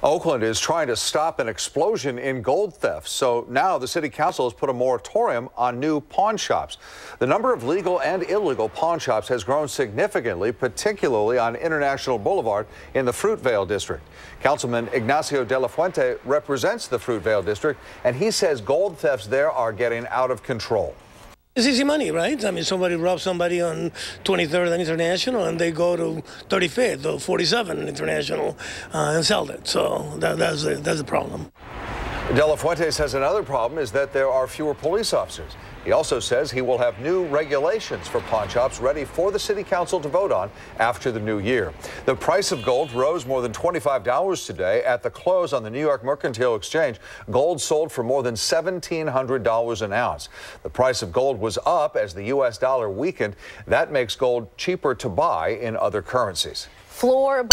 Oakland is trying to stop an explosion in gold theft. So now the city council has put a moratorium on new pawn shops. The number of legal and illegal pawn shops has grown significantly, particularly on International Boulevard in the Fruitvale district. Councilman Ignacio de la Fuente represents the Fruitvale district, and he says gold thefts there are getting out of control. It's easy money, right? I mean, somebody robs somebody on 23rd and International, and they go to 35th or 47th International uh, and sell it. So that, that's the, that's the problem. De La Fuente says another problem is that there are fewer police officers. He also says he will have new regulations for pawn shops ready for the city council to vote on after the new year. The price of gold rose more than $25 today at the close on the New York Mercantile Exchange. Gold sold for more than $1,700 an ounce. The price of gold was up as the U.S. dollar weakened. That makes gold cheaper to buy in other currencies. Floor